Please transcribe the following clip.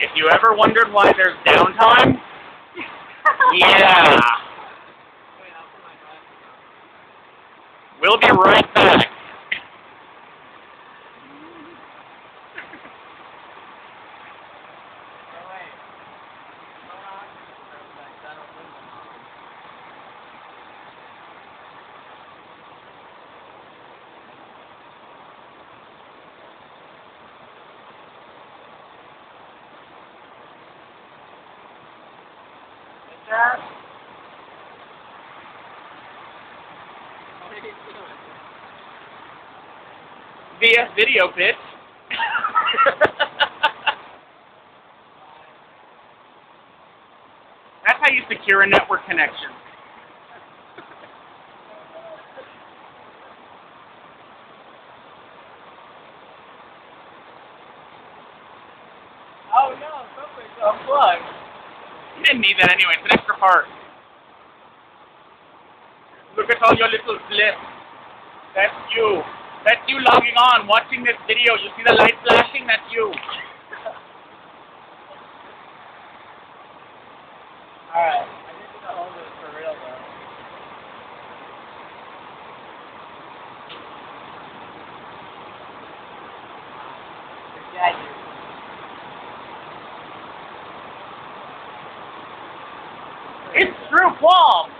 If you ever wondered why there's downtime, yeah. We'll be right back. That? Via video pitch. That's how you secure a network connection. Oh no, something's unplugged. Didn't need that anyway. It's an extra part. Look at all your little blips. That's you. That's you logging on, watching this video. You see the light flashing? That's you. Alright. I need to know this for real though. Yeah, you. It's Drew Qualm.